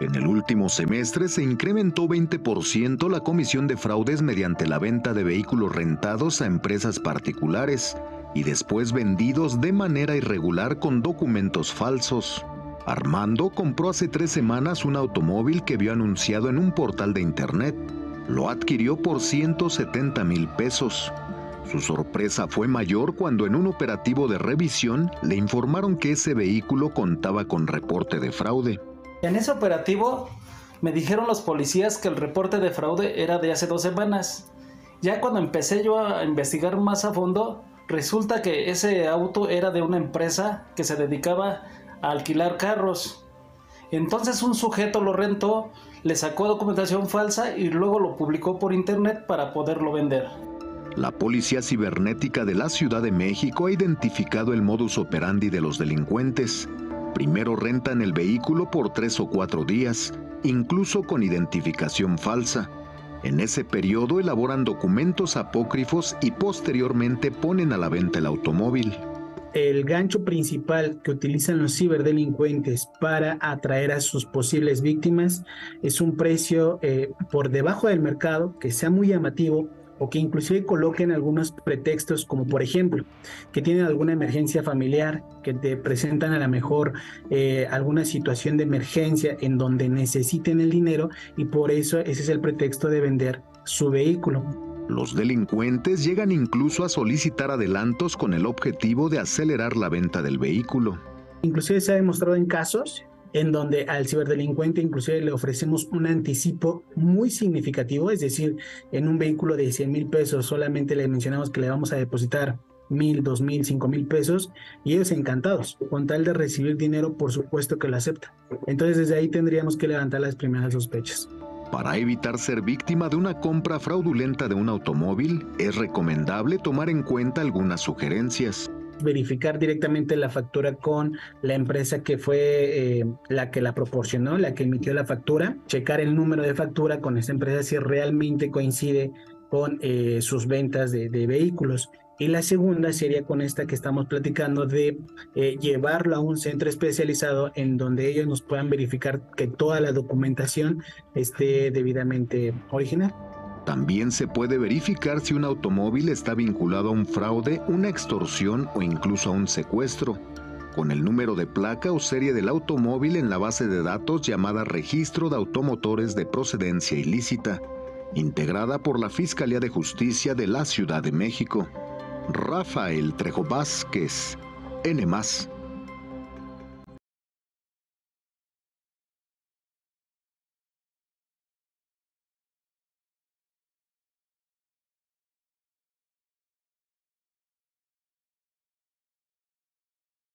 En el último semestre se incrementó 20% la comisión de fraudes mediante la venta de vehículos rentados a empresas particulares y después vendidos de manera irregular con documentos falsos. Armando compró hace tres semanas un automóvil que vio anunciado en un portal de internet. Lo adquirió por 170 mil pesos. Su sorpresa fue mayor cuando en un operativo de revisión le informaron que ese vehículo contaba con reporte de fraude. En ese operativo me dijeron los policías que el reporte de fraude era de hace dos semanas. Ya cuando empecé yo a investigar más a fondo, resulta que ese auto era de una empresa que se dedicaba a alquilar carros. Entonces un sujeto lo rentó, le sacó documentación falsa y luego lo publicó por internet para poderlo vender. La Policía Cibernética de la Ciudad de México ha identificado el modus operandi de los delincuentes. Primero rentan el vehículo por tres o cuatro días, incluso con identificación falsa. En ese periodo elaboran documentos apócrifos y posteriormente ponen a la venta el automóvil. El gancho principal que utilizan los ciberdelincuentes para atraer a sus posibles víctimas es un precio eh, por debajo del mercado que sea muy llamativo o que inclusive coloquen algunos pretextos como por ejemplo que tienen alguna emergencia familiar, que te presentan a lo mejor eh, alguna situación de emergencia en donde necesiten el dinero y por eso ese es el pretexto de vender su vehículo. Los delincuentes llegan incluso a solicitar adelantos con el objetivo de acelerar la venta del vehículo. Inclusive se ha demostrado en casos en donde al ciberdelincuente inclusive le ofrecemos un anticipo muy significativo, es decir, en un vehículo de 100 mil pesos solamente le mencionamos que le vamos a depositar mil, dos mil, cinco mil pesos y ellos encantados, con tal de recibir dinero, por supuesto que lo acepta. Entonces desde ahí tendríamos que levantar las primeras sospechas. Para evitar ser víctima de una compra fraudulenta de un automóvil, es recomendable tomar en cuenta algunas sugerencias verificar directamente la factura con la empresa que fue eh, la que la proporcionó, la que emitió la factura, checar el número de factura con esa empresa si realmente coincide con eh, sus ventas de, vehículos. Y la segunda sería con esta que estamos platicando de eh, llevarlo a un centro especializado en donde ellos nos puedan verificar que toda la documentación esté debidamente original. También se puede verificar si un automóvil está vinculado a un fraude, una extorsión o incluso a un secuestro, con el número de placa o serie del automóvil en la base de datos llamada Registro de Automotores de Procedencia Ilícita, integrada por la Fiscalía de Justicia de la Ciudad de México. Rafael Trejo Vázquez, N.